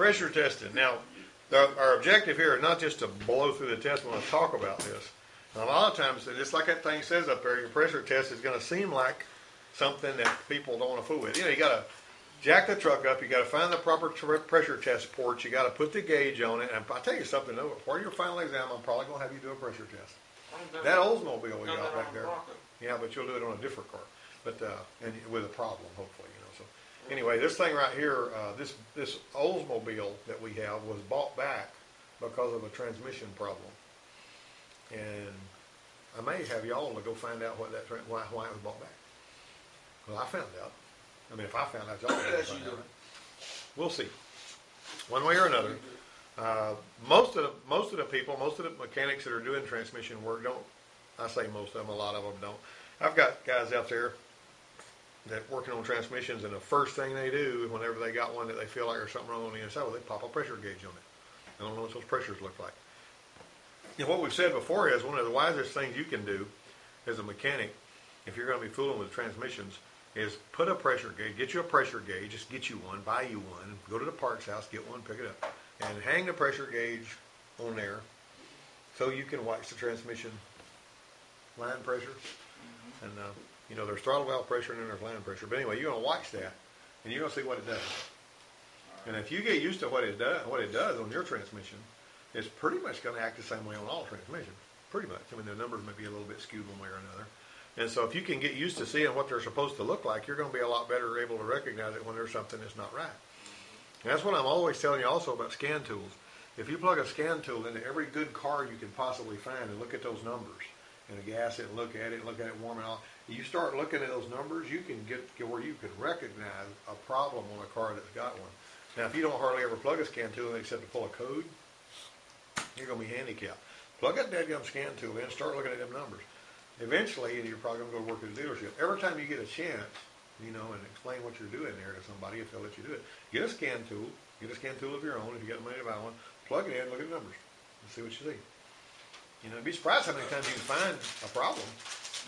Pressure testing. Now, our objective here is not just to blow through the test. We want to talk about this. And a lot of times, just like that thing says up there, your pressure test is going to seem like something that people don't want to fool with. You know, you got to jack the truck up. You got to find the proper tr- pressure test ports. You got to put the gauge on it. And I'll tell you something. though, For your final exam, I'm probably going to have you do a pressure test. That Oldsmobile we got back there. Yeah, but you'll do it on a different car, but uh, and with a problem, hopefully, anyway, this thing right here, uh, this this Oldsmobile that we have was bought back because of a transmission problem, and I may have y'all to go find out what that why why it was bought back. Well, I found out. I mean, if I found out, y'all Yes, find out. We'll see, one way or another. Uh, most of the most of the people, most of the mechanics that are doing transmission work don't. I say most of them. A lot of them don't. I've got guys out there that working on transmissions, and the first thing they do whenever they got one that they feel like there's something wrong on the inside, well, they pop a pressure gauge on it. I don't know what those pressures look like. And what we've said before is one of the wisest things you can do as a mechanic, if you're going to be fooling with transmissions, is put a pressure gauge, get you a pressure gauge, just get you one, buy you one, go to the parts house, get one, pick it up, and hang the pressure gauge on there so you can watch the transmission line pressure. And, uh, you know, there's throttle valve pressure and then there's line pressure. But anyway, you're going to watch that and you're going to see what it does. And if you get used to what it does, what it does on your transmission, it's pretty much going to act the same way on all transmissions. Pretty much. I mean, the numbers may be a little bit skewed one way or another. And so if you can get used to seeing what they're supposed to look like, you're going to be a lot better able to recognize it when there's something that's not right. And that's what I'm always telling you also about scan tools. If you plug a scan tool into every good car you can possibly find and look at those numbers and gas it and look at it, look at it warming off, you start looking at those numbers, you can get, get where you can recognize a problem on a car that's got one. Now, if you don't hardly ever plug a scan tool in except to pull a code, you're going to be handicapped. Plug that dadgum scan tool in, start looking at them numbers. Eventually, you're probably going to go work at a dealership. Every time you get a chance, you know, and explain what you're doing there to somebody, if they'll let you do it, get a scan tool, get a scan tool of your own, if you got money to buy one, plug it in, look at the numbers, and see what you see. You know, be surprised how many times you can find a problem,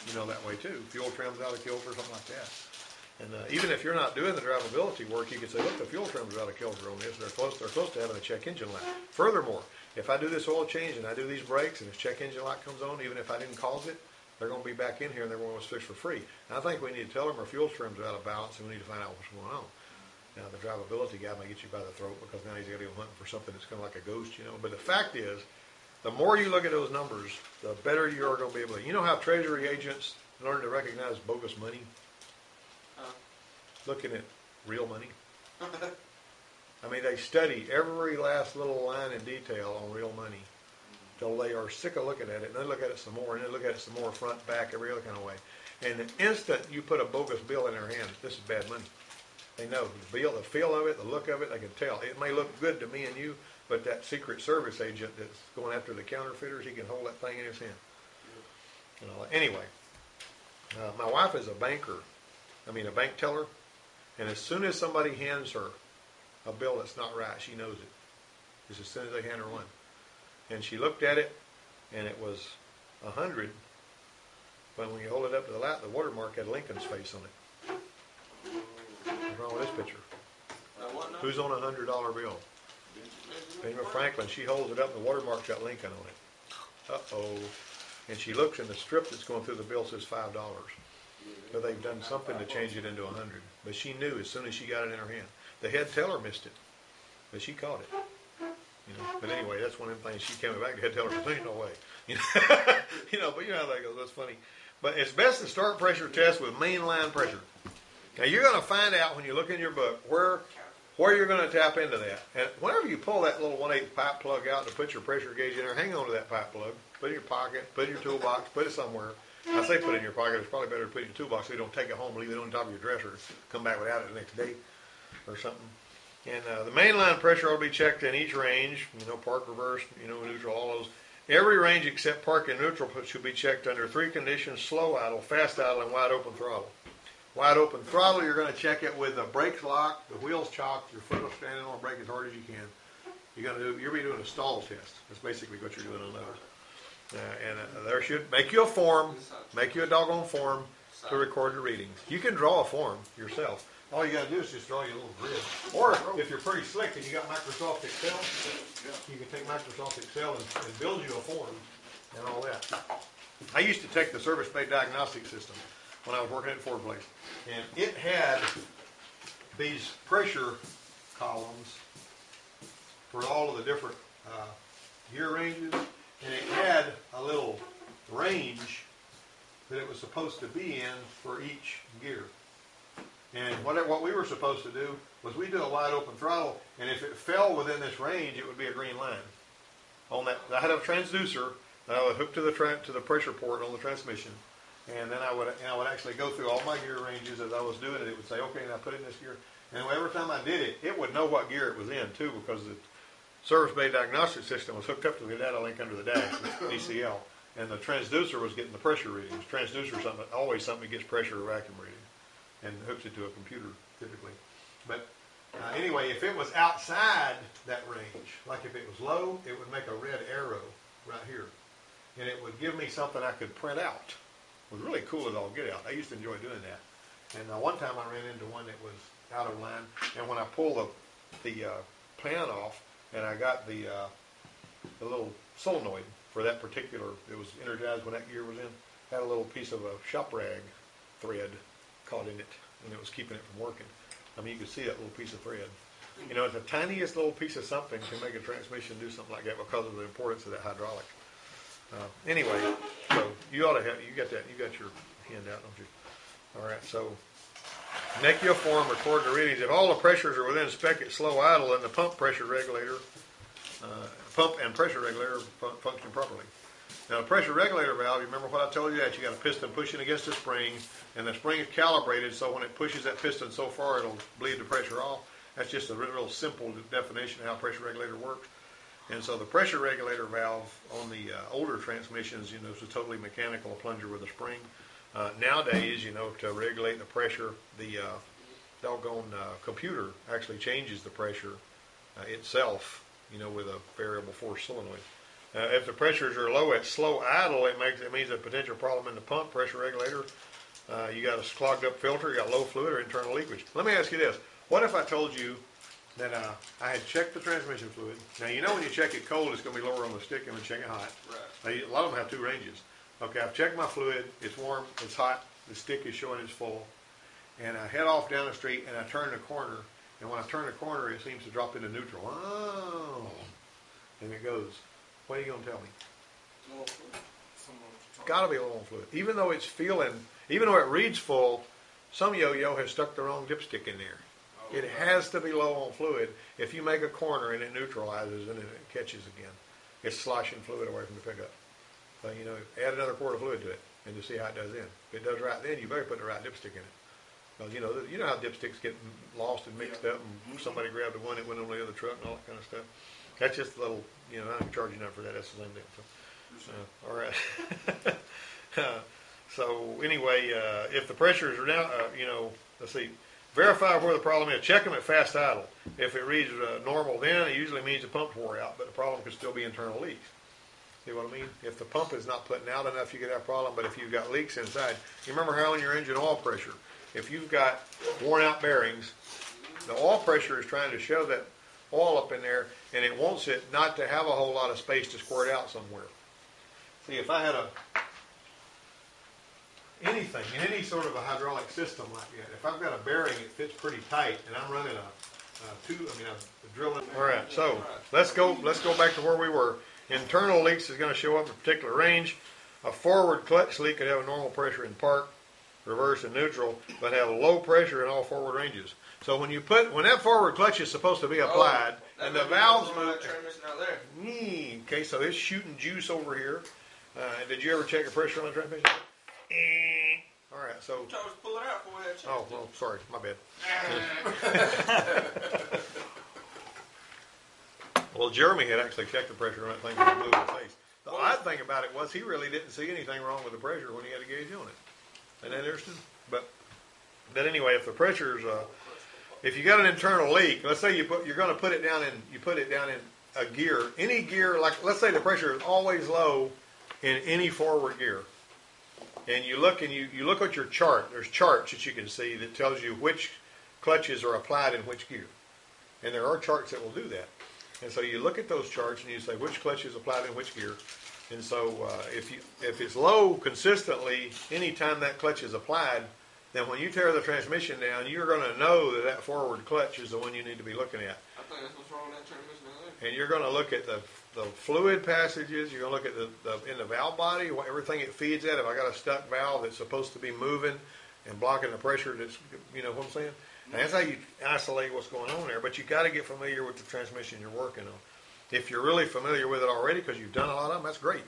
you know, that way too. Fuel trim's out of kilter, something like that. And uh, even if you're not doing the drivability work, you can say, look, the fuel trim's out of kilter on this. They're close, they're close to having a check engine light. Furthermore, if I do this oil change and I do these brakes and this check engine light comes on, even if I didn't cause it, they're going to be back in here and they're going to fix for free. And I think we need to tell them our fuel trims out of balance and we need to find out what's going on. Now, the drivability guy may get you by the throat because now he's got to go hunting for something that's kind of like a ghost, you know. But the fact is, the more you look at those numbers, the better you are going to be able to. You know how Treasury agents learn to recognize bogus money? Huh? Looking at real money. I mean, they study every last little line in detail on real money till they are sick of looking at it, and they look at it some more, and they look at it some more, front, back, every other kind of way. And the instant you put a bogus bill in their hand, this is bad money. They know the bill, the feel of it, the look of it. They can tell. It may look good to me and you, but that Secret Service agent that's going after the counterfeiters, he can hold that thing in his hand. You know. Anyway, uh, my wife is a banker. I mean, a bank teller, and as soon as somebody hands her a bill that's not right, she knows it. Just as soon as they hand her one, and she looked at it, and it was a hundred. But when you hold it up to the light, the watermark had Lincoln's face on it. What's wrong with this picture? Who's on a hundred dollar bill? Benjamin Franklin. She holds it up, and the watermark's got Lincoln on it. Uh oh. And she looks, and the strip that's going through the bill says five dollars. But they've done something to change it into a hundred. But she knew as soon as she got it in her hand. The head teller missed it, but she caught it. You know. But anyway, that's one of the things. She came back. The head teller said, "Ain't no way." You know. you know. But you know how that goes. That's funny. But it's best to start pressure test with mainline pressure. Now you're going to find out when you look in your book where where you're going to tap into that. And whenever you pull that little 1 8 pipe plug out to put your pressure gauge in there, hang on to that pipe plug. Put it in your pocket, put it in your toolbox, put it somewhere. I say put it in your pocket. It's probably better to put it in your toolbox so you don't take it home, leave it on top of your dresser, come back without it the next day or something. And uh, the mainline pressure will be checked in each range, you know, park, reverse, you know, neutral, all those. Every range except park and neutral should be checked under three conditions, slow idle, fast idle, and wide open throttle. Wide open throttle, you're going to check it with the brakes locked, the wheels chocked, your foot will stand on the brake as hard as you can. You're going to do, you're be doing a stall test. That's basically what you're doing on those. Uh, and uh, there should make you a form, make you a doggone form to record your readings. You can draw a form yourself, all you gotta do is just draw your little grid. Or if you're pretty slick and you got Microsoft Excel, you can take Microsoft Excel and, and build you a form and all that. I used to take the Service Bay Diagnostic System when I was working at Ford Place, and it had these pressure columns for all of the different uh, gear ranges, and it had a little range that it was supposed to be in for each gear. And what, what we were supposed to do was we do a wide open throttle, and if it fell within this range, it would be a green line. On that, I had a transducer that I would hook to the to the pressure port on the transmission, and then I would and I would actually go through all my gear ranges as I was doing it. It would say, okay, now put in this gear, and every time I did it, it would know what gear it was in too, because the service bay diagnostic system was hooked up to the data link under the dash, DCL, and the transducer was getting the pressure readings. Transducer something always something that gets pressure or vacuum reading and hooks it to a computer typically. But uh, anyway, if it was outside that range, like if it was low, it would make a red arrow right here, and it would give me something I could print out. Was really cool as all get out. I used to enjoy doing that. And uh, one time I ran into one that was out of line, and when I pulled the the uh, pan off, and I got the uh, the little solenoid for that particular, it was energized when that gear was in, had a little piece of a shop rag thread caught in it, and it was keeping it from working. I mean, you could see that little piece of thread. You know, it's the tiniest little piece of something can make a transmission do something like that because of the importance of that hydraulic. Uh, anyway, so you ought to have, you got that, you got your handout, don't you? All right, so make your form, record the readings. If all the pressures are within spec at slow idle, and the pump pressure regulator, uh, pump and pressure regulator fun- function properly. Now, the pressure regulator valve, you remember what I told you that you got a piston pushing against the spring, and the spring is calibrated so when it pushes that piston so far, it'll bleed the pressure off. That's just a real simple definition of how pressure regulator works. And so the pressure regulator valve on the uh, older transmissions, you know, is a totally mechanical plunger with a spring. Uh, nowadays, you know, to regulate the pressure, the uh, doggone uh, computer actually changes the pressure uh, itself, you know, with a variable force solenoid. Uh, if the pressures are low at slow idle, it makes it means a potential problem in the pump pressure regulator. You got a clogged up filter, you got low fluid or internal leakage. Let me ask you this: What if I told you that uh, I had checked the transmission fluid? Now you know when you check it cold, it's going to be lower on the stick than when you check it hot. Right. Now, a lot of them have two ranges. Okay, I've checked my fluid. It's warm. It's hot. The stick is showing it's full. And I head off down the street and I turn the corner. And when I turn the corner, it seems to drop into neutral. Oh, and it goes. What are you gonna tell me? Well, someone- It's got to be low on fluid. Even though it's feeling, even though it reads full, some yo-yo has stuck the wrong dipstick in there. It has to be low on fluid. If you make a corner and it neutralizes and it catches again, it's sloshing fluid away from the pickup. So you know, add another quart of fluid to it and just see how it does then. If it does right then, you better put the right dipstick in it. Because you know, you know how dipsticks get lost and mixed up, and somebody grabbed the one that went on the other truck and all that kind of stuff. That's just a little, you know, I'm charging enough for that. That's the same thing. So, uh, all right. Uh, so anyway, uh, if the pressures are now, uh, you know, let's see, verify where the problem is. Check them at fast idle. If it reads uh, normal, then it usually means the pump wore out, but the problem could still be internal leaks. See what I mean? If the pump is not putting out enough, you could have a problem. But if you've got leaks inside, you remember how on your engine oil pressure, if you've got worn out bearings, the oil pressure is trying to shove that oil up in there, and it wants it not to have a whole lot of space to squirt out somewhere. See, if I had a anything in any sort of a hydraulic system like that, if I've got a bearing that fits pretty tight, and I'm running a, a tube, I mean, a drilling. All right, so let's go. Let's go back to where we were. Internal leaks is going to show up in a particular range. A forward clutch leak could have a normal pressure in park, reverse, and neutral, but have low pressure in all forward ranges. So when you put when that forward clutch is supposed to be applied, that and the might be valves something move. on that transmission out there. Mm, Okay, so it's shooting juice over here. Uh, did you ever check the pressure on the transmission? Eh. All right, so. Try to pull it out before we had a chance. Oh, well, sorry, my bad. Well, Jeremy had actually checked the pressure on that thing when he blew his face. The odd thing about it was he really didn't see anything wrong with the pressure when he had a gauge on it. Isn't that interesting? But, but anyway, if the pressure's, uh, if you got an internal leak, let's say you put, you're going to put it down in, you put it down in a gear, any gear, like let's say the pressure is always low in any forward gear, and you look and you, you look at your chart. There's charts that you can see that tells you which clutches are applied in which gear. And there are charts that will do that. And so you look at those charts and you say which clutch is applied in which gear. And so uh, if you if it's low consistently, anytime that clutch is applied, then when you tear the transmission down, you're going to know that that forward clutch is the one you need to be looking at. I think that's what's wrong with that transmission. And you're going to look at the the fluid passages. You're going to look at the, the in the valve body, everything it feeds at. If I got a stuck valve that's supposed to be moving and blocking the pressure, that's you know what I'm saying. And that's how you isolate what's going on there. But you got to get familiar with the transmission you're working on. If you're really familiar with it already, because you've done a lot of them, that's great.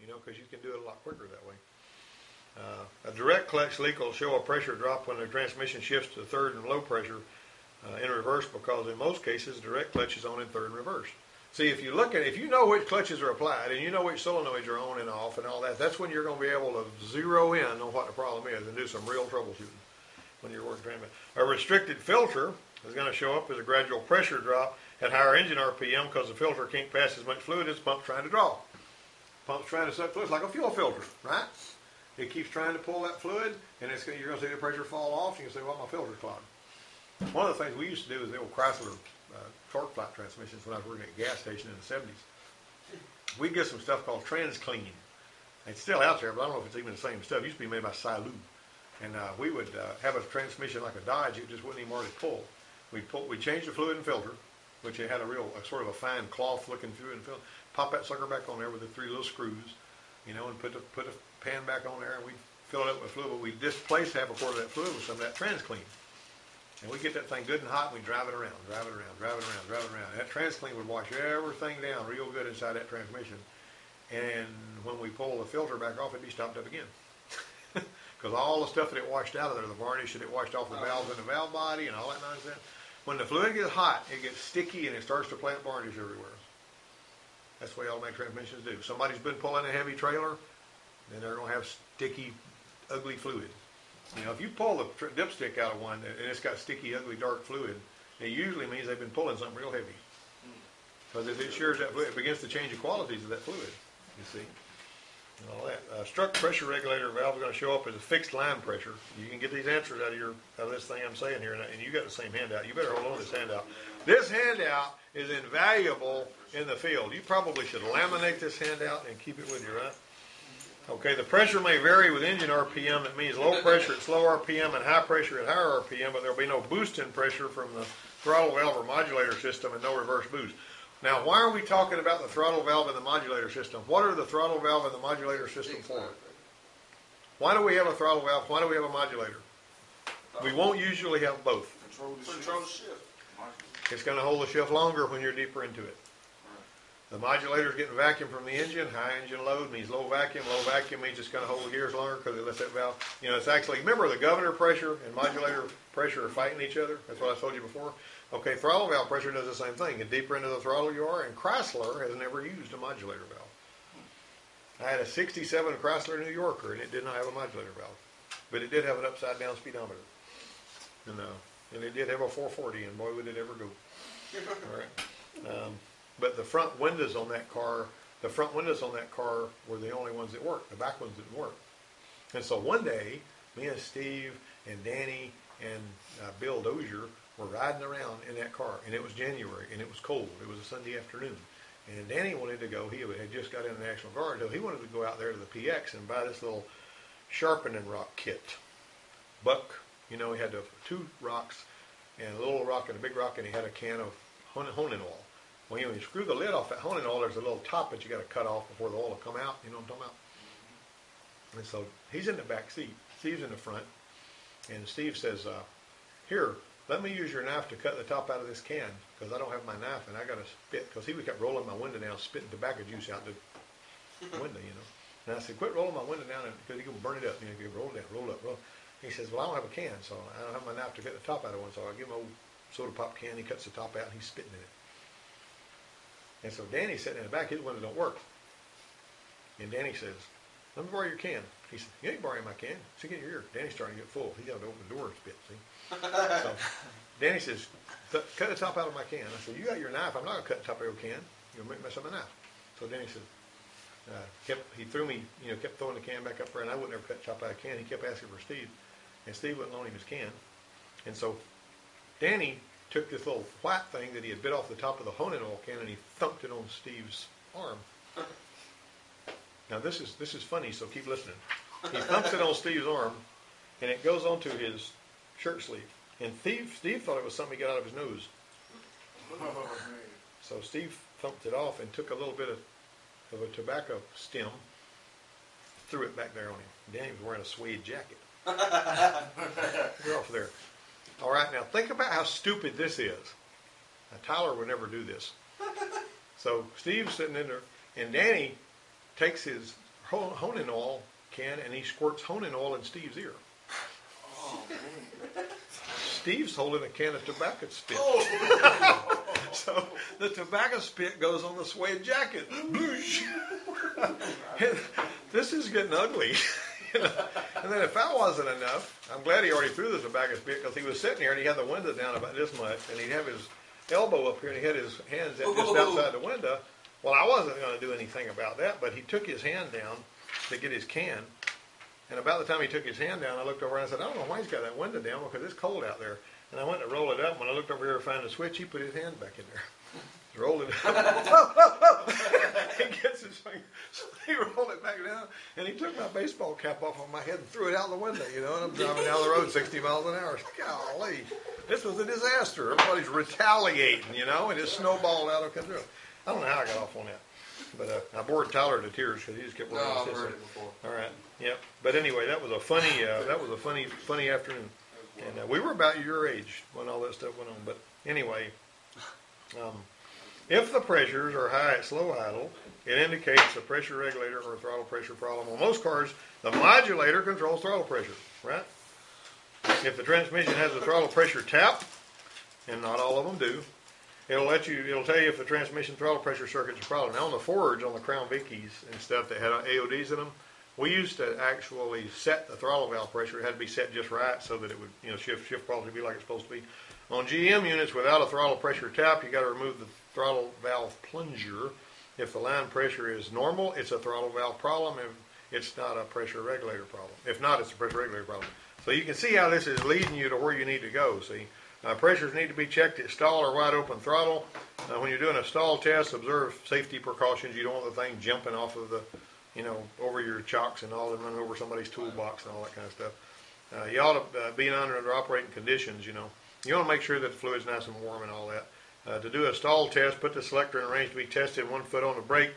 You know, because you can do it a lot quicker that way. Uh, a direct clutch leak will show a pressure drop when the transmission shifts to third and low pressure uh, in reverse because in most cases direct clutch is on in third and reverse. See, if you look at if you know which clutches are applied and you know which solenoids are on and off and all that, that's when you're going to be able to zero in on what the problem is and do some real troubleshooting when you're working transmission. A restricted filter is going to show up as a gradual pressure drop at higher engine RPM because the filter can't pass as much fluid as the pump's trying to draw. Pump's trying to suck fluid. It's like a fuel filter, right? It keeps trying to pull that fluid, and it's gonna, you're going to see the pressure fall off. And you can say, "Well, my filter's clogged." One of the things we used to do is the old Chrysler uh, TorqueFlite transmissions when I was working at a gas station in the '70s. We'd get some stuff called TransClean. It's still out there, but I don't know if it's even the same stuff. It used to be made by Silu, and uh, we would uh, have a transmission like a Dodge. It just wouldn't even hardly pull. We pull, we change the fluid and filter, which it had a real a sort of a fine cloth looking fluid and filter. Pop that sucker back on there with the three little screws, you know, and put the put the pan back on there, and we fill it up with fluid. But we'd displace half a quart of that fluid with some of that TransClean. And we get that thing good and hot, and we drive it around, drive it around, drive it around, drive it around. That TransClean would wash everything down real good inside that transmission. And when we pull the filter back off, it'd be stopped up again. Because all the stuff that it washed out of there, the varnish that it washed off the oh. valves in the valve body and all that nonsense, when the fluid gets hot, it gets sticky and it starts to plant varnish everywhere. That's the way automatic transmissions do. Somebody's been pulling a heavy trailer, then they're going to have sticky, ugly fluid. You know, if you pull the dipstick out of one and it's got sticky, ugly, dark fluid, it usually means they've been pulling something real heavy. Because if it shares that fluid, it begins to change the qualities of that fluid, you see. And all that. Uh, struck pressure regulator valve is going to show up as a fixed line pressure. You can get these answers out of your out of this thing I'm saying here, and, and you got the same handout. You better hold on to this handout. This handout is invaluable in the field. You probably should laminate this handout and keep it with you, right? Okay, the pressure may vary with engine RPM. That means low pressure at slow RPM and high pressure at higher RPM, but there'll be no boost in pressure from the throttle valve or modulator system and no reverse boost. Now, why are we talking about the throttle valve and the modulator system? What are the throttle valve and the modulator system for? Why do we have a throttle valve? Why do we have a modulator? We won't usually have both. Control the shift. Control the shift. It's going to hold the shift longer when you're deeper into it. The modulator's getting vacuum from the engine. High engine load means low vacuum. Low vacuum means it's going to hold the gears longer because it lets that valve. You know, it's actually remember the governor pressure and modulator pressure are fighting each other. That's what I told you before. Okay, throttle valve pressure does the same thing. The deeper into the throttle you are, and Chrysler has never used a modulator valve. I had a '67 Chrysler New Yorker, and it did not have a modulator valve, but it did have an upside down speedometer, and uh, and it did have a 440, and boy, would it ever go. All right. Um, but the front windows on that car, the front windows on that car were the only ones that worked. The back ones didn't work. And so one day, me and Steve and Danny and uh, Bill Dozier were riding around in that car, and it was January, and it was cold. It was a Sunday afternoon. And Danny wanted to go. He had just got in the National Guard, so he wanted to go out there to the PX and buy this little sharpening rock kit. Buck, you know, he had two rocks and a little rock and a big rock, and he had a can of hon- honing oil. Well, you know, when you screw the lid off that honing oil, there's a little top that you got to cut off before the oil will come out. You know what I'm talking about? And so he's in the back seat. Steve's in the front, and Steve says, uh, "Here, let me use your knife to cut the top out of this can because I don't have my knife and I got to spit." Because he kept rolling my window down, spitting tobacco juice out the window, you know. And I said, "Quit rolling my window down because you can burn it up. You know, you roll it down, roll up, roll." He says, "Well, I don't have a can, so I don't have my knife to cut the top out of one. So I give him a soda pop can. He cuts the top out. and He's spitting in it." And so Danny's sitting in the back, his window don't work. And Danny says, let me borrow your can. He said, you ain't borrowing my can. So get your ear. Danny's starting to get full. He's got to open the door and spit, see? so Danny says, "Cut- the top out of my can. I said, you got your knife. I'm not going to cut the top out of your can. You'll make mess up my knife. So Danny said, uh, kept, he threw me, you know, kept throwing the can back up there, and I wouldn't ever cut the top out of can. He kept asking for Steve, and Steve wouldn't loan him his can. And so Danny took this little white thing that he had bit off the top of the honing oil can and he thumped it on Steve's arm. Now this is this is funny, so keep listening. He thumps it on Steve's arm, and it goes onto his shirt sleeve. And Steve Steve thought it was something he got out of his nose. So Steve thumped it off and took a little bit of, of a tobacco stem, threw it back there on him. Danny was wearing a suede jacket. We're off there. All right, now think about how stupid this is. Now, Tyler would never do this. So Steve's sitting in there, and Danny takes his ho- honing oil can and he squirts honing oil in Steve's ear. Oh, Steve's holding a can of tobacco spit. Oh. so the tobacco spit goes on the suede jacket. Boosh. this is getting ugly. You know? And then if that wasn't enough, I'm glad he already threw the tobacco spit because he was sitting here and he had the window down about this much and he'd have his elbow up here and he had his hands out- just outside the window. Well, I wasn't going to do anything about that, but he took his hand down to get his can. And about the time he took his hand down, I looked over and I said, I don't know why he's got that window down because it's cold out there. And I went to roll it up. When I looked over here to find the switch, he put his hand back in there. Rolled it up. he gets his finger. So he rolled it back down and he took my baseball cap off on my head and threw it out the window, you know, and I'm driving down the road 60 miles an hour. Golly. This was a disaster. Everybody's retaliating, you know, and it snowballed out of control. I don't know how I got off on that. But uh, I bored Tyler to tears because he just kept No, working. I've his heard system. it before. All right. Yep. But anyway, that was a funny. Uh, that was a funny, funny afternoon. And uh, we were about your age when all that stuff went on. But anyway, um, if the pressures are high at slow idle, it indicates a pressure regulator or throttle pressure problem. On most cars, the modulator controls throttle pressure. Right. If the transmission has a throttle pressure tap, and not all of them do, It'll let you. It'll tell you if the transmission throttle pressure circuit's a problem. Now on the Fords, on the Crown Vickies and stuff that had AODs in them, we used to actually set the throttle valve pressure. It had to be set just right so that it would, you know, shift shift probably be like it's supposed to be. On GM units without a throttle pressure tap, you got to remove the throttle valve plunger. If the line pressure is normal, it's a throttle valve problem. If it's not a pressure regulator problem. If not, it's a pressure regulator problem. So you can see how this is leading you to where you need to go. See. Uh, pressures need to be checked at stall or wide open throttle. Uh, when you're doing a stall test, observe safety precautions. You don't want the thing jumping off of the, you know, over your chocks and all and running over somebody's toolbox and all that kind of stuff. Uh, you ought to uh, be under, under operating conditions, you know. You want to make sure that the fluid's nice and warm and all that. Uh, to do a stall test, put the selector in range to be tested, one foot on the brake.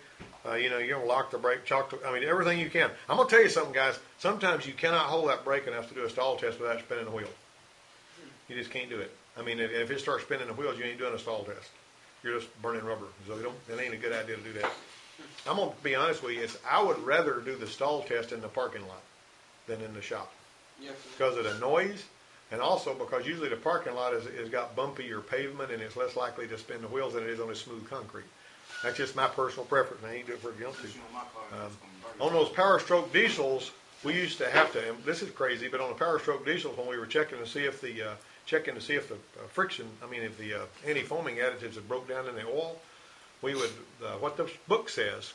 Uh, you know, you're going to lock the brake, chalk the, I mean, everything you can. I'm going to tell you something, guys. Sometimes you cannot hold that brake enough to do a stall test without spinning the wheel. You just can't do it. I mean, if, if it starts spinning the wheels, you ain't doing a stall test. You're just burning rubber. So you don't, it ain't a good idea to do that. I'm gonna be honest with you. It's, I would rather do the stall test in the parking lot than in the shop Yes, because of the noise, and also because usually the parking lot is, is got bumpier pavement and it's less likely to spin the wheels than it is on a smooth concrete. That's just my personal preference. I ain't do it for guilty. Um, on those Power Stroke diesels, we used to have to. And this is crazy, but on the Power Stroke diesels, when we were checking to see if the uh, checking to see if the uh, friction, I mean, if the uh, anti-foaming additives had broke down in the oil, we would uh, what the book says.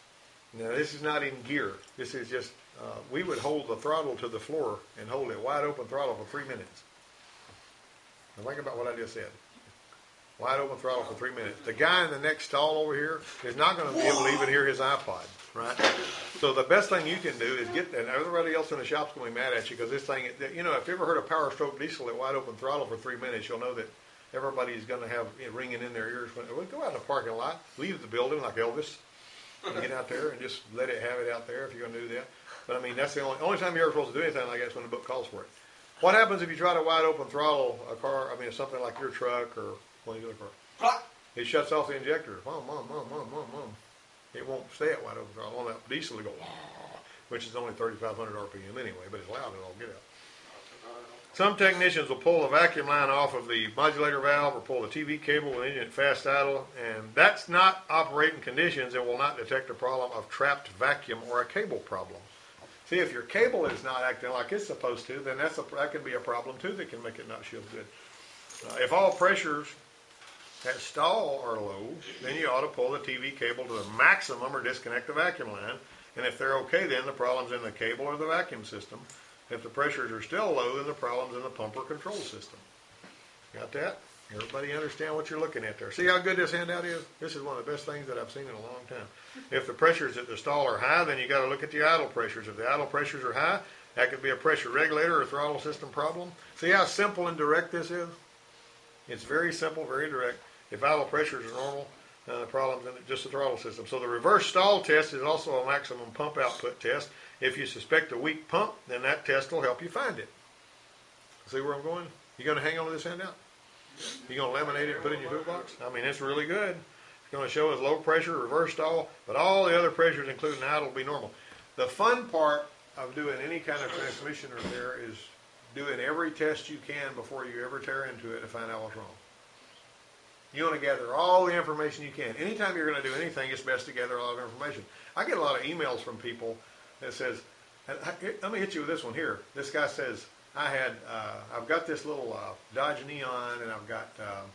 Now this is not in gear. This is just uh, we would hold the throttle to the floor and hold it wide open throttle for three minutes. Now think about what I just said. Wide open throttle for three minutes. The guy in the next stall over here is not going to be able to even hear his iPod, right? So the best thing you can do is get, and everybody else in the shop's going to be mad at you because this thing, you know, if you ever heard a Power Stroke diesel at wide open throttle for three minutes, you'll know that everybody's going to have it ringing in their ears. When, well, go out in the parking lot, leave the building like Elvis, and get out there and just let it have it out there if you're going to do that. But I mean, that's the only only time you're ever supposed to do anything like that is when the book calls for it. What happens if you try to wide open throttle a car? I mean, something like your truck or one of the other car. It shuts off the injector. Mom, mom, mom, mom, mom, mom. It won't stay at wide open throttle. On that diesel, it go, which is only 3,500 RPM anyway, but it's loud and all get out. Some technicians will pull the vacuum line off of the modulator valve or pull the TV cable when engine at fast idle, and that's not operating conditions and will not detect a problem of trapped vacuum or a cable problem. See, if your cable is not acting like it's supposed to, then that's a, that can be a problem too that can make it not shield good. Uh, if all pressures at stall are low, then you ought to pull the TV cable to the maximum or disconnect the vacuum line. And if they're okay, then the problem's in the cable or the vacuum system. If the pressures are still low, then the problem's in the pumper control system. Got that? Everybody understand what you're looking at there. See how good this handout is? This is one of the best things that I've seen in a long time. If the pressures at the stall are high, then you got to look at the idle pressures. If the idle pressures are high, that could be a pressure regulator or throttle system problem. See how simple and direct this is? It's very simple, very direct. If idle pressures are normal, uh, the problem's in just the throttle system. So the reverse stall test is also a maximum pump output test. If you suspect a weak pump, then that test will help you find it. See where I'm going? You going to hang on to this handout? You going to laminate it and put it in your toolbox? I mean, it's really good. It's going to show us low pressure, reverse stall, but all the other pressures, including idle, will be normal. The fun part of doing any kind of transmission repair is doing every test you can before you ever tear into it to find out what's wrong. You want to gather all the information you can. Anytime you're going to do anything, it's best to gather a lot of information. I get a lot of emails from people that says, let me hit you with this one here. This guy says, I had, uh, I've got this little uh, Dodge Neon, and I've got um,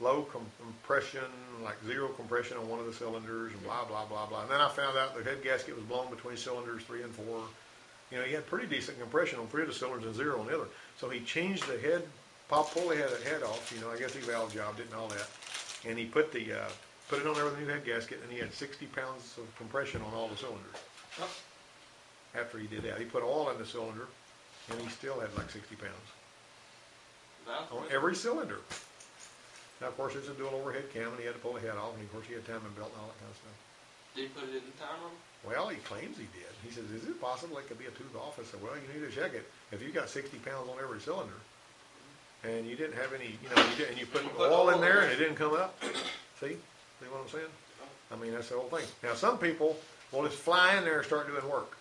low compression, like zero compression on one of the cylinders, and blah blah blah blah. And then I found out the head gasket was blown between cylinders three and four. You know, he had pretty decent compression on three of the cylinders and zero on the other. So he changed the head, pop, pull the head, head off. You know, I guess he valve jobbed it and all that, and he put the uh, put it on there with a new head gasket, and he had 60 pounds of compression on all the cylinders. After he did that, he put oil in the cylinder, and he still had like 60 pounds on every cylinder. Now, of course, it's a dual overhead cam, and he had to pull the head off, and of course, he had timing belt and all that kind of stuff. Did he put it in the timer? Well, he claims he did. He says, "Is it possible it could be a tooth off?" I said, "Well, you need to check it. If you got 60 pounds on every cylinder, and you didn't have any, you know, you did, and you put You put oil in there and it didn't come up, see, see what I'm saying? I mean, that's the whole thing. Now, some people will just fly in there and start doing work,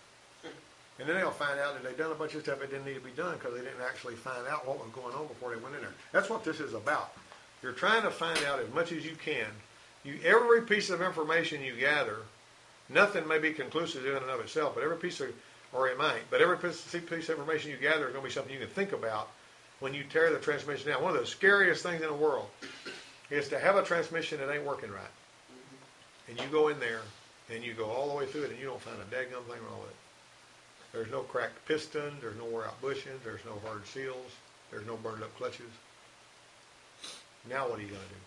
and then they'll find out that they've done a bunch of stuff that didn't need to be done because they didn't actually find out what was going on before they went in there. That's what this is about. You're trying to find out as much as you can. You every piece of information you gather nothing may be conclusive in and of itself, but every piece of, or it might, but every piece, piece of information you gather is going to be something you can think about when you tear the transmission down. One of the scariest things in the world is to have a transmission that ain't working right. And you go in there and you go all the way through it and you don't find a dadgum thing wrong with it. There's no cracked piston, there's no wore out bushings, there's no hard seals, there's no burned up clutches. Now what are you going to do?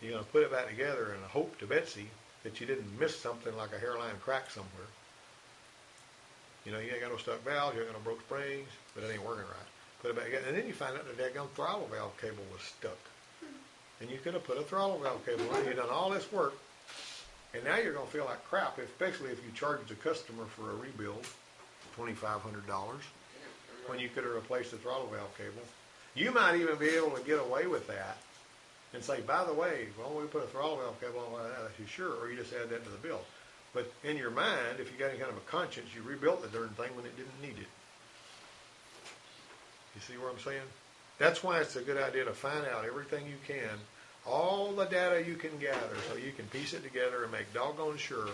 You're going to put it back together and hope to Betsy that you didn't miss something like a hairline crack somewhere. You know, you ain't got no stuck valves, you ain't got no broke springs, but it ain't working right. Put it back together, and then you find out the daggum throttle valve cable was stuck. And you could have put a throttle valve cable in, you've done all this work, and now you're gonna feel like crap, especially if you charge the customer for a rebuild, twenty-five hundred dollars, when you could have replaced the throttle valve cable. You might even be able to get away with that and say, by the way, well, we put a throttle valve cable on like that, I said, sure, or you just add that to the bill. But in your mind, if you got any kind of a conscience, you rebuilt the darn thing when it didn't need it. You see what I'm saying? That's why it's a good idea to find out everything you can, all the data you can gather, so you can piece it together and make doggone sure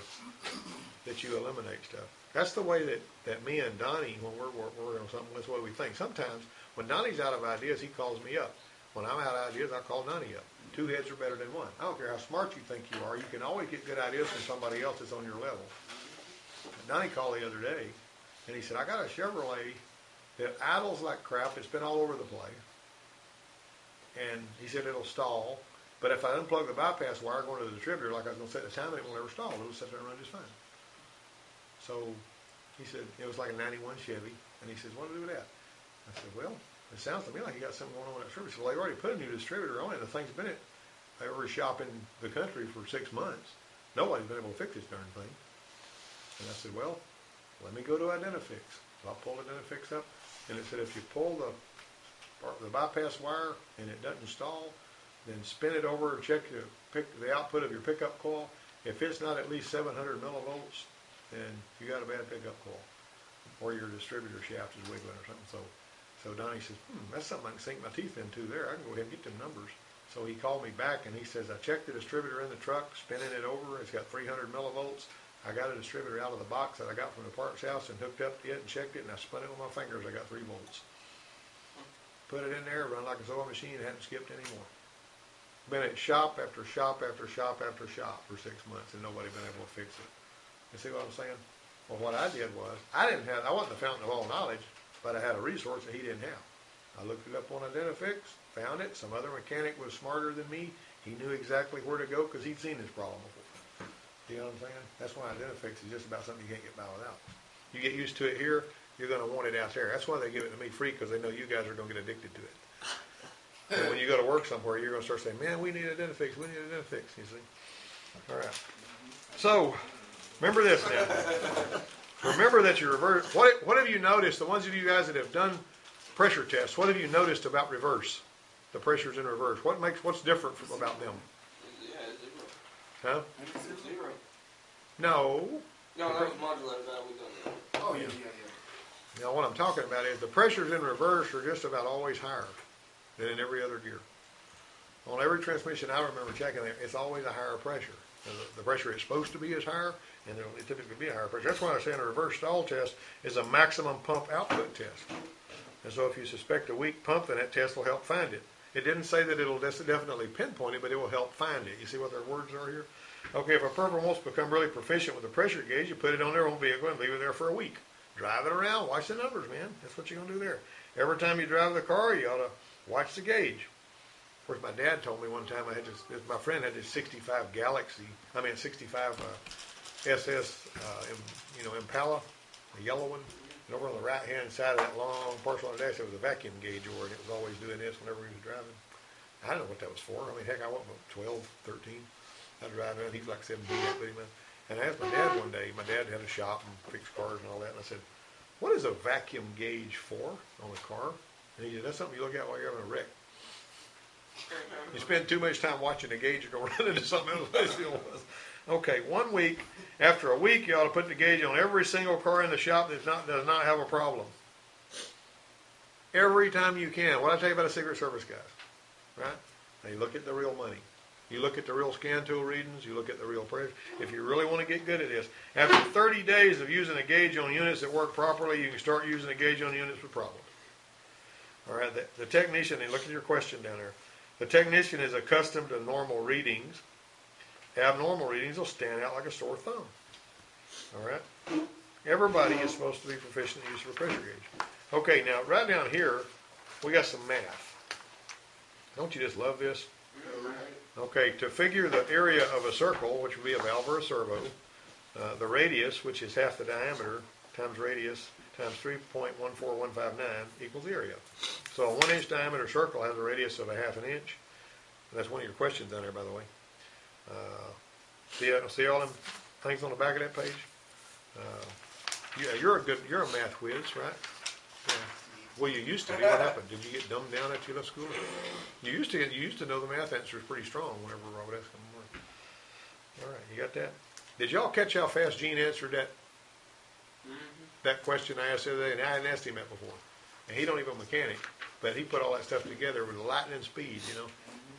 that you eliminate stuff. That's the way that, that me and Donnie, when we're, we're working on something, that's what we think. Sometimes, when Donnie's out of ideas, he calls me up. When I'm out of ideas, I call Donnie up. Two heads are better than one. I don't care how smart you think you are, you can always get good ideas from somebody else that's on your level. Donnie called the other day, and he said, I got a Chevrolet that idles like crap. It's been all over the place. And he said it'll stall, but if I unplug the bypass wire going to the distributor, like I was going to set the time, it will never stall. It'll sit there and run just fine. So he said it was like a 91 Chevy, and he says, what do I do with that? I said, well, it sounds to me like you got something going on with that distributor. So they already put a new distributor on it. The thing's been at every shop in the country for six months. Nobody's been able to fix this darn thing. And I said, well, let me go to Identifix. So I pulled Identifix up, and it said if you pull the the bypass wire and it doesn't stall, then spin it over check the pick the output of your pickup coil. If it's not at least 700 millivolts, then you got a bad pickup coil, or your distributor shaft is wiggling or something. So, so Donnie says, hmm, that's something I can sink my teeth into there. I can go ahead and get them numbers. So he called me back and he says, I checked the distributor in the truck, spinning it over. It's got 300 millivolts. I got a distributor out of the box that I got from the parts house and hooked up to it and checked it, and I spun it with my fingers. I got three volts. Put it in there, run like a sewing machine, hadn't skipped anymore. Been at shop after shop after shop after shop for six months, and nobody been able to fix it. You see what I'm saying? Well, what I did was, I didn't have, I wasn't the fountain of all knowledge, but I had a resource that he didn't have. I looked it up on Identifix, found it. Some other mechanic was smarter than me. He knew exactly where to go because he'd seen this problem before. You know what I'm saying? That's why Identifix is just about something you can't get by without. You get used to it here, you're gonna want it out there. That's why they give it to me free, because they know you guys are gonna get addicted to it. And when you go to work somewhere, you're gonna start saying, man, we need Identifix, we need Identifix, you see? All right. So, remember this now. Remember that you reverse, what, what have you noticed, the ones of you guys that have done pressure tests, what have you noticed about reverse? The pressures in reverse, what makes, what's different from, about them? Yeah, zero. Huh? Zero. No, No, that was modulated valve, we done that. Oh, yeah, yeah, yeah. Now, what I'm talking about is the pressures in reverse are just about always higher than in every other gear. On every transmission I remember checking it, it's always a higher pressure. The, the pressure it's supposed to be is higher, and it'll typically be a higher pressure. That's why I say a reverse stall test is a maximum pump output test. And so if you suspect a weak pump, then that test will help find it. It didn't say that it'll definitely pinpoint it, but it will help find it. You see what their words are here? Okay, if a person wants to become really proficient with the pressure gauge, you put it on their own vehicle and leave it there for a week. Drive it around, watch the numbers, man. That's what you're gonna do there. Every time you drive the car, you ought to watch the gauge. Of course, my dad told me one time I had this, my friend had this 65 Galaxie, I mean 65 uh, SS, uh, you know, Impala, the yellow one. And over on the right-hand side of that long parcel on the dash, there was a vacuum gauge over it. It was always doing this whenever he was driving. I don't know what that was for. I mean, heck, I wasn't 12, 13. I'd drive around. He was like 17, but he man. And I asked my dad one day, my dad had a shop and fixed cars and all that, and I said, what is a vacuum gauge for on a car? And he said, that's something you look at while you're having a wreck. You spend too much time watching the gauge, you're gonna run into something else. Okay, one week, after a week, you ought to put the gauge on every single car in the shop that not, does not have a problem. Every time you can. What I tell you about a Secret Service guys, right? You look at the real money. You look at the real scan tool readings, you look at the real pressure. If you really want to get good at this, after 30 days of using a gauge on units that work properly, you can start using a gauge on units with problems. All right, the, the technician, and look at your question down there. The technician is accustomed to normal readings. Abnormal readings will stand out like a sore thumb. All right? Everybody is supposed to be proficient in use of a pressure gauge. Okay, now right down here, we got some math. Don't you just love this? Okay, to figure the area of a circle, which would be a valve or a servo, uh, the radius, which is half the diameter, times radius, times 3.14159 equals the area. So a one inch diameter circle has a radius of a half an inch. That's one of your questions down there, by the way. Uh, see, uh, see all them things on the back of that page? Uh, yeah, you're a good, you're a math whiz, right? Yeah. Well, you used to be. What happened? Did you get dumbed down after you left school? You used to. You used to know the math answers pretty strong whenever Robert asked them. All right, you got that? Did y'all catch how fast Gene answered that. That question I asked the other day? And I hadn't asked him that before. And he don't even a mechanic, but he put all that stuff together with lightning speed. You know,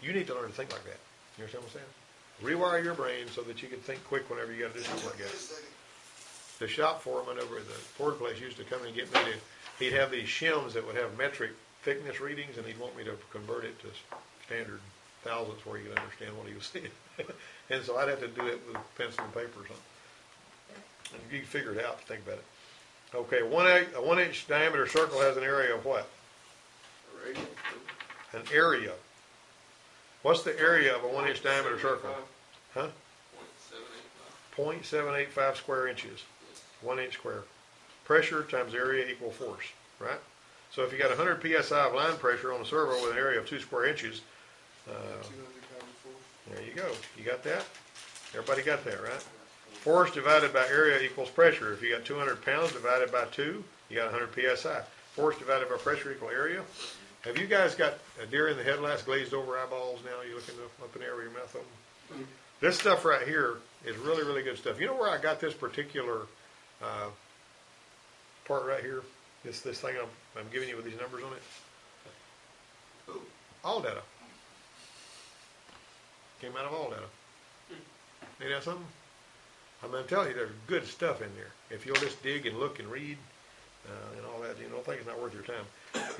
you need to learn to think like that. You understand what I'm saying? Rewire your brain so that you can think quick whenever you got to do something like that the shop foreman over at the Ford place used to come and get me to, he'd have these shims that would have metric thickness readings, and he'd want me to convert it to standard thousandths where you could understand what he was saying. and so I'd have to do it with pencil and paper or something. And you figure it out, think about it. Okay, one a one inch diameter circle has an area of what? An area. What's the area of a one inch diameter circle? Huh? Point seven eight five. 0.785 square inches. one inch square. Pressure times area equal force, right? So if you got 100 psi of line pressure on a servo with an area of two square inches, uh, there you go. You got that? Everybody got that, right? Force divided by area equals pressure. If you got 200 pounds divided by two, you got 100 psi. Force divided by pressure equal area. Have you guys got a deer in the headlights, glazed over eyeballs now? You looking up in the air with your mouth open? This stuff right here is really, really good stuff. You know where I got this particular uh, part right here? This this thing I'm, I'm giving you with these numbers on it? Alldata. Came out of Alldata. Ain't that something? I'm gonna tell you, there's good stuff in there. If you'll just dig and look and read uh, and all that, you don't think it's not worth your time.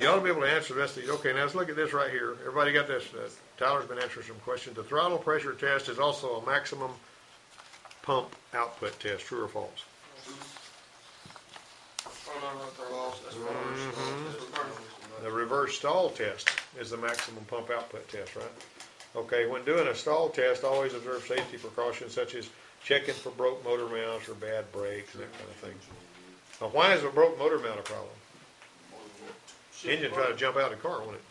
You ought to be able to answer the rest of these. Okay, now let's look at this right here. Everybody got this? Uh, Tyler's been answering some questions. The throttle pressure test is also a maximum pump output test. True or false? No, no, they're lost. That's what I understand. That's what they're- The reverse stall test is the maximum pump output test, right? Okay, when doing a stall test, always observe safety precautions such as checking for broke motor mounts or bad brakes and that kind of thing. Now, why is a broke motor mount a problem? The Engine tried to jump out of the car, wouldn't it?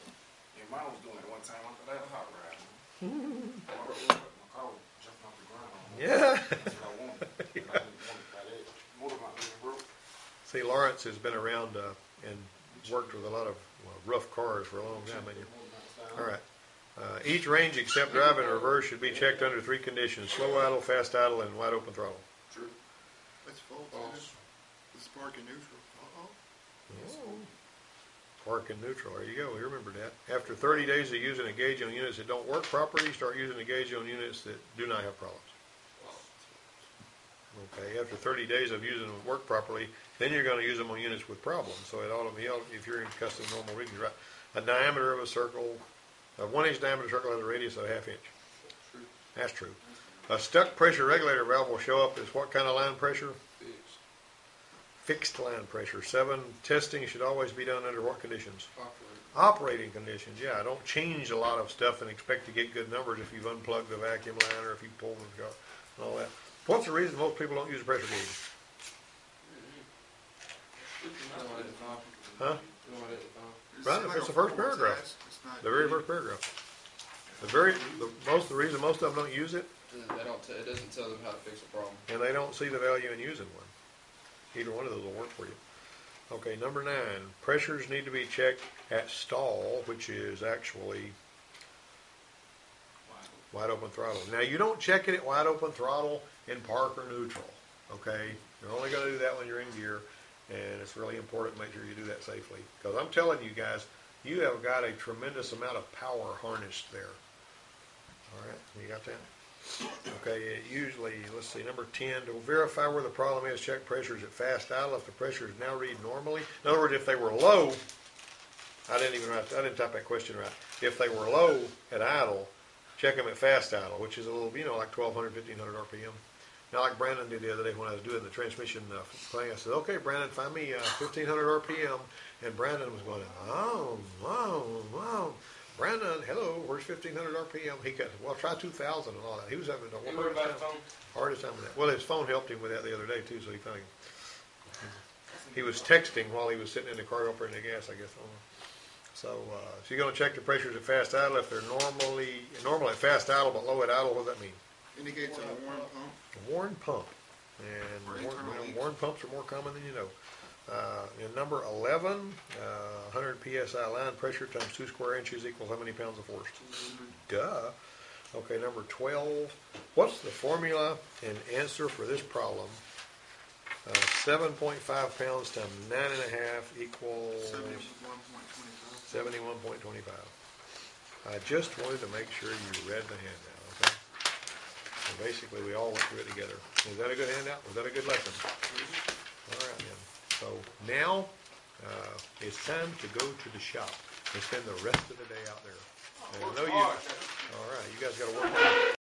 Yeah, mine was doing it one time after that hot ride. My car jumping off the ground. Yeah. That's what I wanted. I didn't want it by. Motor mount broke. See, Lawrence has been around, uh, and worked with a lot of well, rough cars for a long time, ain't you? Motor mounts down. All right. Uh, each range except drive and reverse should be checked under three conditions, slow idle, fast idle, and wide open throttle. True. That's false. False. It's parking neutral. Uh-oh. Park and neutral, there you go, we remember that. After thirty days of using a gauge on units that don't work properly, start using a gauge on units that do not have problems. Okay, after thirty days of using them work properly, then you're gonna use them on units with problems, so it ought to be, if you're in custom normal rigging, right? A diameter of a circle, a one inch diameter circle has a radius of a half inch. That's true. A stuck pressure regulator valve will show up as what kind of line pressure? Fixed. Fixed line pressure. Seven, testing should always be done under what conditions? Operate. Operating conditions, yeah, don't change a lot of stuff and expect to get good numbers if you've unplugged the vacuum line or if you pull the car and all that. What's the reason most people don't use a pressure gauge? Huh? Right, that's the first paragraph. Test. It's not- The very first paragraph. The very, the, most, the reason most of them don't use it, They don't. T- it doesn't tell them how to fix a problem. and they don't see the value in using one. Either one of those will work for you. Okay, number nine, pressures need to be checked at stall, which is actually wide open throttle. Now, you don't check it at wide open throttle in park or neutral, okay? You're only gonna do that when you're in gear, and it's really important to make sure you do that safely. Because I'm telling you guys, you have got a tremendous amount of power harnessed there. All right, you got that? Okay, usually, let's see, number ten, to verify where the problem is, check pressures at fast idle. If the pressures now read normally, in other words, if they were low, I didn't even write, I didn't type that question right. If they were low at idle, check them at fast idle, which is a little, you know, like 1200, 1500 RPM. Now, like Brandon did the other day when I was doing the transmission uh, thing, I said, okay, Brandon, find me uh, 1500 RPM. And Brandon was going, oh, wow, wow. Brandon, hello, where's 1500 RPM? He got, well, try 2000 and all that. He was having a You worry about the hardest time, phone? hardest time with that. Well, his phone helped him with that the other day, too, so he found him. He was texting while he was sitting in the car operating the gas, I guess. I don't know. So, uh, so you're gonna check the pressures at fast idle. If they're normally, normal at fast idle but low at idle, what does that mean? Indicates a warm pump. A worn pump. And Or worn, internal you leaks. worn pumps are more common than you know. Uh, in number eleven, uh, hundred PSI line pressure times two square inches equals how many pounds of force? Duh. Okay, number twelve, what's the formula and answer for this problem? Uh, seven point five pounds times nine and a half equals Seventy-one point twenty-five. seventy-one point twenty-five. I just wanted to make sure you read the handout, So basically, we all went through it together. Was that a good handout? Was that a good lesson? All right then. So now, uh, it's time to go to the shop and spend the rest of the day out there. And I know you, all right, you guys gotta work hard.